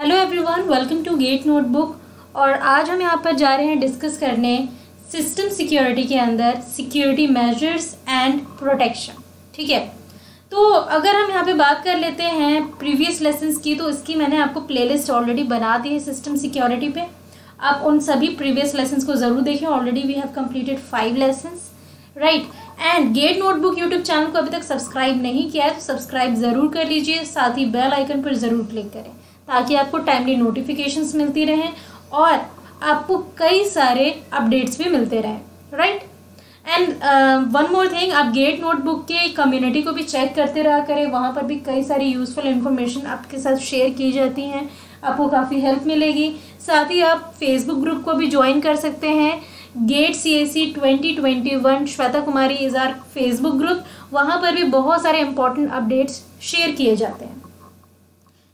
Hello everyone welcome to Gate Notebook और आज हम यहाँ पर जा रहे हैं डिस्कस करने सिस्टम सिक्योरिटी के अंदर सिक्योरिटी मेजर्स एंड प्रोटेक्शन ठीक है? तो अगर हम यहाँ पे बात कर लेते हैं प्रीवियस लेसन्स की तो इसकी मैंने आपको प्लेलिस्ट ऑलरेडी बना दी है सिस्टम सिक्योरिटी पे। आप उन सभी प्रीवियस लेसन्स को ज़रूर देखें। Already we have completed five lessons right and Gate Notebook YouTube channel को अभी तक सब्सक्राइब नहीं किया है तो सब्सक्राइब ज़रूर कर लीजिए। साथ ही बेल आइकन पर ज़रूर क्लिक करें। ताकि आपको टाइमली नोटिफिकेशंस मिलती रहें और आपको कई सारे अपडेट्स भी मिलते रहें right and one more thing आप गेट नोटबुक के कम्युनिटी को भी चेक करते रहा करें। वहाँ पर भी कई सारी यूज़फुल इन्फॉर्मेशन आपके साथ शेयर की जाती हैं। आपको काफ़ी हेल्प मिलेगी। साथ ही आप फेसबुक ग्रुप को भी ज्वाइन कर सकते हैं। Gate C A C twenty twenty one Shweta Kumari is our Facebook group वहाँ पर भी बहुत सारे इंपॉर्टेंट अपडेट्स शेयर किए जाते हैं।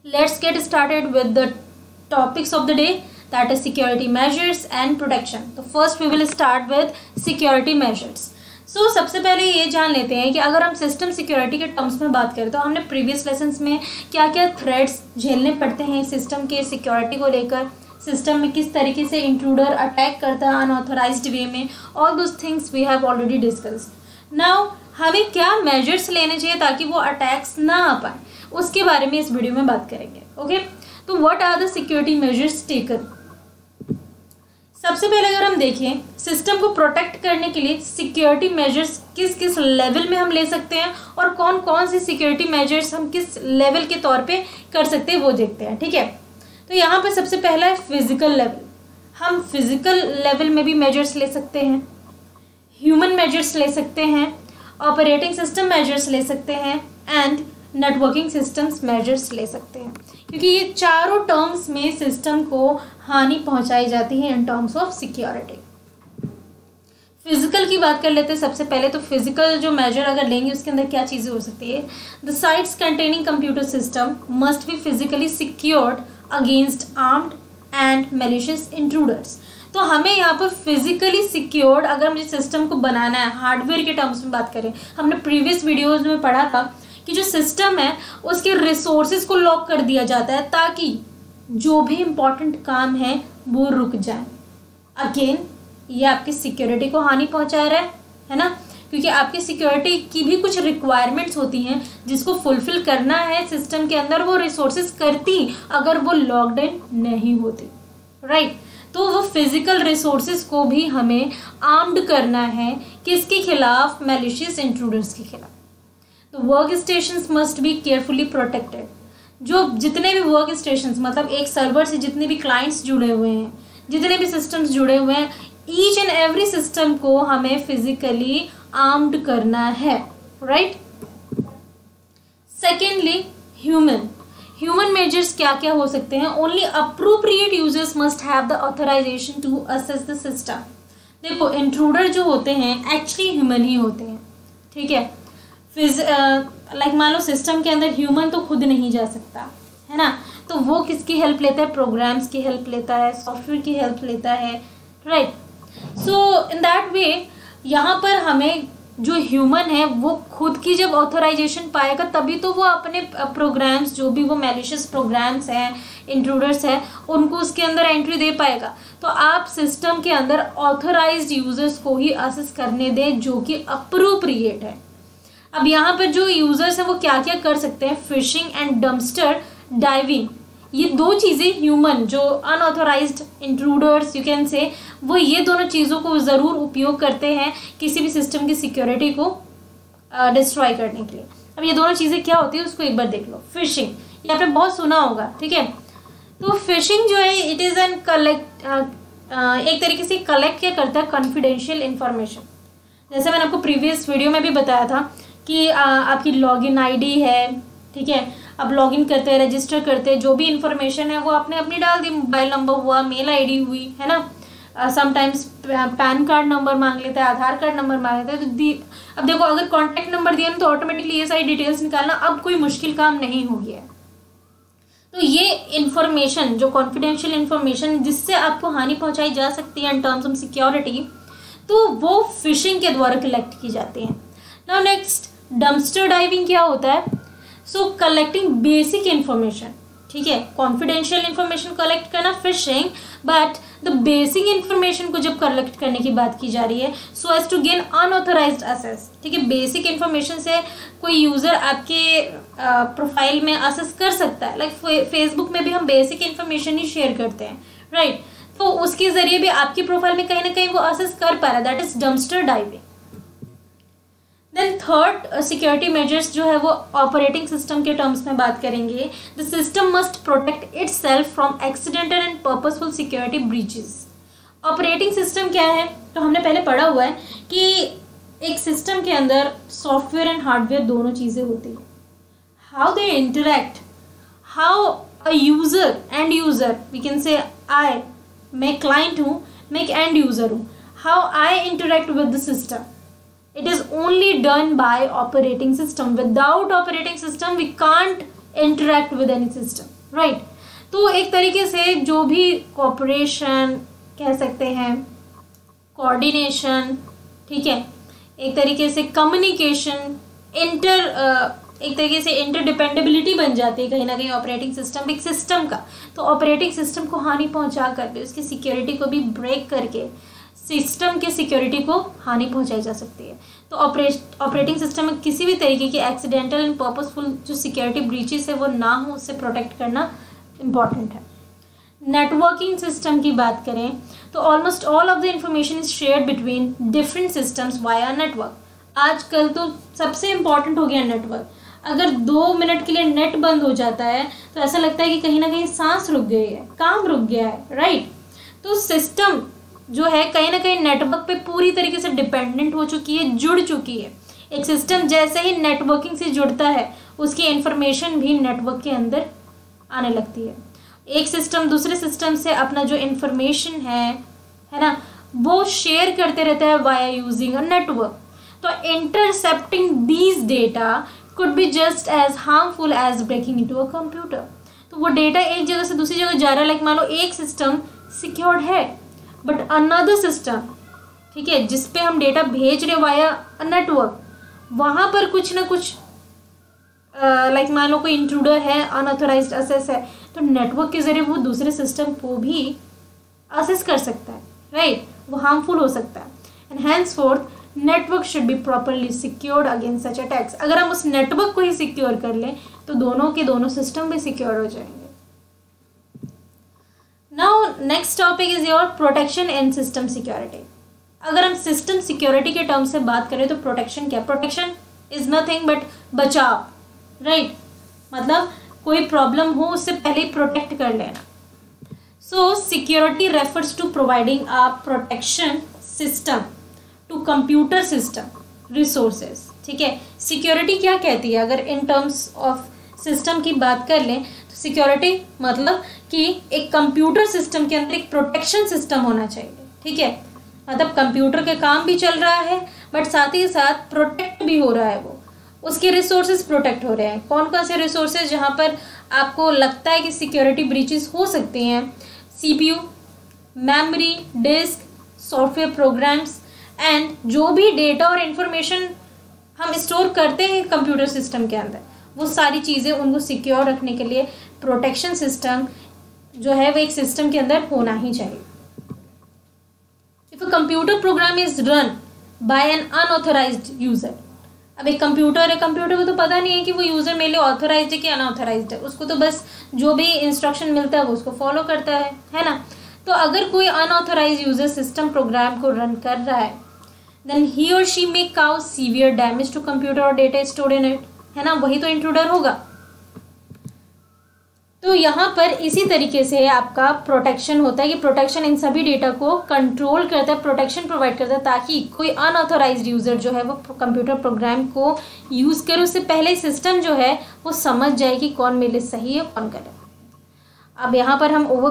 Let's get started with the topics of the day that is security measures and protection. तो first we will start with security measures. So so, सबसे पहले ये जान लेते हैं कि अगर हम सिस्टम सिक्योरिटी के टर्म्स में बात करें तो हमने प्रीवियस लेसन्स में क्या क्या थ्रेड्स झेलने पड़ते हैं सिस्टम के सिक्योरिटी को लेकर? सिस्टम में किस तरीके से इंट्रूडर अटैक करता है अनऑथोराइज वे में? All those things we have already discussed now हमें क्या मेजर्स लेने चाहिए ताकि वो अटैक्स ना आ पाए? उसके बारे में इस वीडियो में बात करेंगे ओके तो what are the security measures taken सबसे पहले अगर हम देखें सिस्टम को प्रोटेक्ट करने के लिए सिक्योरिटी मेजर्स किस किस लेवल में हम ले सकते हैं और कौन कौन सी सिक्योरिटी मेजर्स हम किस लेवल के तौर पे कर सकते हैं वो देखते हैं, ठीक है? तो यहाँ पर सबसे पहला है फ़िज़िकल लेवल हम फ़िज़िकल लेवल में भी मेजर्स ले सकते हैं ह्यूमन मेजर्स ले सकते हैं ऑपरेटिंग सिस्टम मेजर्स ले सकते हैं एंड नेटवर्किंग सिस्टम्स मेजर्स ले सकते हैं। क्योंकि ये चारों टर्म्स में सिस्टम को हानि पहुंचाई जाती है in terms of security physical की बात कर लेते हैं, सबसे पहले तो फ़िज़िकल जो मेजर अगर लेंगे, उसके अंदर क्या चीज़ें हो सकती है? The sites containing computer system must be physically secured against armed and malicious intruders तो हमें यहाँ पर फिजिकली सिक्योर्ड अगर मुझे सिस्टम को बनाना है हार्डवेयर के टर्म्स में बात करें, हमने प्रीवियस वीडियोज़ में पढ़ा था कि जो सिस्टम है, उसके रिसोर्सेज को लॉक कर दिया जाता है ताकि जो भी इम्पोर्टेंट काम है, वो रुक जाए। अगेन ये आपकी सिक्योरिटी को हानि पहुँचा रहा है है ना? क्योंकि आपकी सिक्योरिटी की भी कुछ रिक्वायरमेंट्स होती हैं, जिसको फुलफिल करना है सिस्टम के अंदर, वो रिसोर्सेज करती, अगर वो लॉकड इन नहीं होती। राइट तो वो फ़िज़िकल रिसोर्सेज को भी हमें आर्म्ड करना है, किसके खिलाफ? मेलिशियस इंट्रूडर्स के खिलाफ। तो work station must be carefully protected जो जितने भी वर्क स्टेशन मतलब एक सर्वर से जितने भी क्लाइंट्स जुड़े हुए हैं, जितने भी सिस्टम्स जुड़े हुए हैं ईच एंड एवरी सिस्टम को हमें फिजिकली आर्म्ड करना है right secondly human human measures क्या क्या हो सकते हैं? Only appropriate users must have the authorization to access the system देखो इंट्रूडर जो होते हैं एक्चुअली ह्यूमन ही होते हैं, ठीक है? फिज लाइक मान लो सिस्टम के अंदर ह्यूमन तो खुद नहीं जा सकता, है ना? तो वो किसकी हेल्प लेता है? प्रोग्राम्स की हेल्प लेता है सॉफ्टवेयर की हेल्प लेता है right so in that way यहाँ पर हमें जो ह्यूमन है, वो खुद की जब ऑथोराइजेशन पाएगा, तभी तो वो अपने प्रोग्राम्स जो भी वो मेलिशियस प्रोग्राम्स हैं इंट्रूडर्स हैं, उनको उसके अंदर एंट्री दे पाएगा। तो आप सिस्टम के अंदर ऑथोराइज यूज़र्स को ही असेस करने दें, जो कि अप्रोप्रिएट है। अब यहाँ पर जो यूज़र्स हैं वो क्या क्या कर सकते हैं? फिशिंग एंड डम्स्टर डाइविंग ये दो चीज़ें ह्यूमन जो unauthorized intruders you can say वो ये दोनों चीज़ों को ज़रूर उपयोग करते हैं किसी भी सिस्टम की सिक्योरिटी को डिस्ट्रॉय uh, करने के लिए। अब ये दोनों चीज़ें क्या होती है उसको एक बार देख लो। फिशिंग ये आपने बहुत सुना होगा ठीक है? तो फिशिंग जो है इट इज़ एन कलेक्ट एक तरीके से कलेक्ट क्या करता है? कॉन्फिडेंशियल इन्फॉर्मेशन जैसे मैंने आपको प्रीवियस वीडियो में भी बताया था कि आ, आपकी लॉगिन आईडी है ठीक है? अब लॉगिन करते हैं रजिस्टर करते हैं जो भी इंफॉर्मेशन है वो आपने अपनी डाल दी मोबाइल नंबर हुआ मेल आईडी हुई है ना? समटाइम्स पैन कार्ड नंबर मांग लेता है आधार कार्ड नंबर मांग लेता है तो दी अब देखो अगर कॉन्टैक्ट नंबर दिया ना तो ऑटोमेटिकली ये सारी डिटेल्स निकालना अब कोई मुश्किल काम नहीं हो गया। है तो ये इन्फॉर्मेशन जो कॉन्फिडेंशियल इन्फॉर्मेशन जिससे आपको हानि पहुंचाई जा सकती है इन टर्म्स ऑफ़ सिक्योरिटी तो वो फिशिंग के द्वारा कलेक्ट की जाती है। नाउ नेक्स्ट डम्स्टर डाइविंग क्या होता है? सो कलेक्टिंग बेसिक इन्फॉर्मेशन ठीक है? कॉन्फिडेंशियल इंफॉर्मेशन कलेक्ट करना phishing but the basic information को जब कलेक्ट करने की बात की जा रही है so as to gain unauthorize access ठीक है? बेसिक इंफॉर्मेशन से कोई यूज़र आपके प्रोफ़ाइल में असेस कर सकता है। लाइक like, फेसबुक में भी हम बेसिक इंफॉर्मेशन ही शेयर करते हैं राइट right? तो उसके ज़रिए भी आपकी प्रोफ़ाइल में कहीं ना कहीं वो असेस कर पा रहा है। That is dumpster diving then third security measures जो है वो ऑपरेटिंग सिस्टम के टर्म्स में बात करेंगे। The system must protect itself from accidental and purposeful security breaches operating system क्या है? तो हमने पहले पढ़ा हुआ है कि एक सिस्टम के अंदर सॉफ्टवेयर एंड हार्डवेयर दोनों चीज़ें होती हैं। How they interact how a user end user we can say I मैं क्लाइंट हूँ, मैं एक एंड यूज़र हूँ। How I interact with the system it is only done by operating system. Without operating system, we can't interact with any system, right? तो एक तरीके से जो भी कॉपरेशन कह सकते हैं कोऑर्डिनेशन ठीक है? एक तरीके से कम्युनिकेशन इंटर एक तरीके से इंटरडिपेंडेबिलिटी बन जाती है कहीं ना कहीं ऑपरेटिंग सिस्टम एक सिस्टम का। तो ऑपरेटिंग सिस्टम को हानि पहुँचा कर भी उसकी सिक्योरिटी को भी ब्रेक करके सिस्टम के सिक्योरिटी को हानि पहुंचाई जा सकती है। तो ऑपरेट ऑपरेटिंग सिस्टम में किसी भी तरीके की एक्सीडेंटल एंड पर्पसफुल जो सिक्योरिटी ब्रीचेस है, वो ना हो, उससे प्रोटेक्ट करना इंपॉर्टेंट है। नेटवर्किंग सिस्टम की बात करें तो almost all of the information is share between different systems via network आजकल तो सबसे इंपॉर्टेंट हो गया नेटवर्क अगर दो मिनट के लिए नेट बंद हो जाता है तो ऐसा लगता है कि कहीं ना कहीं सांस रुक गई है, काम रुक गया है राइट तो सिस्टम जो है कहीं ना कहीं नेटवर्क पे पूरी तरीके से डिपेंडेंट हो चुकी है, जुड़ चुकी है। एक सिस्टम जैसे ही नेटवर्किंग से जुड़ता है, उसकी इन्फॉर्मेशन भी नेटवर्क के अंदर आने लगती है। एक सिस्टम दूसरे सिस्टम से अपना जो इन्फॉर्मेशन है है ना, वो शेयर करते रहता है वाया यूजिंग अ नेटवर्क तो intercepting these data could be just as harmful as breaking into a computer तो वो डेटा एक जगह से दूसरी जगह जा रहा है लाइक मान लो एक सिस्टम सिक्योर्ड है बट अनदर सिस्टम ठीक है, जिस पे हम डेटा भेज रहे वाया नेटवर्क वहाँ पर कुछ ना कुछ लाइक मान लो कोई इंट्रूडर है अनऑथोराइज असेस है तो नेटवर्क के ज़रिए वो दूसरे सिस्टम को भी असेस कर सकता है राइट right? वो हार्मफुल हो सकता है. And henceforth network should be properly secured against such attacks अगर हम उस नेटवर्क को ही सिक्योर कर लें तो दोनों के दोनों सिस्टम भी सिक्योर हो जाएँगे. Now next topic is your protection and system security अगर हम सिस्टम सिक्योरिटी के टर्म से बात करें तो प्रोटेक्शन क्या? प्रोटेक्शन इज़ नथिंग बट बचाव राइट मतलब कोई प्रॉब्लम हो, उससे पहले प्रोटेक्ट कर लेना। So security refers to providing a protection system to computer system resources ठीक है? सिक्योरिटी क्या कहती है? अगर इन टर्म्स ऑफ़ सिस्टम की बात कर लें तो सिक्योरिटी मतलब कि एक कंप्यूटर सिस्टम के अंदर एक प्रोटेक्शन सिस्टम होना चाहिए, ठीक है? मतलब कंप्यूटर के काम भी चल रहा है, बट साथ ही साथ प्रोटेक्ट भी हो रहा है वो। उसके रिसोर्सेज प्रोटेक्ट हो रहे हैं। कौन कौन से रिसोर्सेज जहाँ पर आपको लगता है कि सिक्योरिटी ब्रीचेस हो सकती हैं? CPU memory disk software programs and जो भी डेटा और इन्फॉर्मेशन हम स्टोर करते हैं कंप्यूटर सिस्टम के अंदर वो सारी चीज़ें उनको सिक्योर रखने के लिए प्रोटेक्शन सिस्टम जो है, वो एक सिस्टम के अंदर होना ही चाहिए। If a computer program is run by an unauthorise user अब एक कंप्यूटर है कंप्यूटर को तो पता नहीं है कि वो यूज़र मेरे लिए ऑथोराइज है कि अनऑथोराइज है। उसको तो बस जो भी इंस्ट्रक्शन मिलता है, वो उसको फॉलो करता है है ना? तो अगर कोई अनऑथोराइज यूज़र सिस्टम प्रोग्राम को रन कर रहा है then he or she may cause severe damage to computer और डेटा स्टोर इन इट है ना? वही तो इंट्रूडर होगा। तो यहाँ पर इसी तरीके से आपका प्रोटेक्शन होता है कि प्रोटेक्शन इन सभी डेटा को कंट्रोल करता है प्रोटेक्शन प्रोवाइड करता है, ताकि कोई अनऑथोराइज यूज़र जो है वो कंप्यूटर प्रोग्राम को यूज़ करे। उससे पहले सिस्टम जो है वो समझ जाए कि कौन मेरे सही है, कौन करे अब यहाँ पर हम ओवर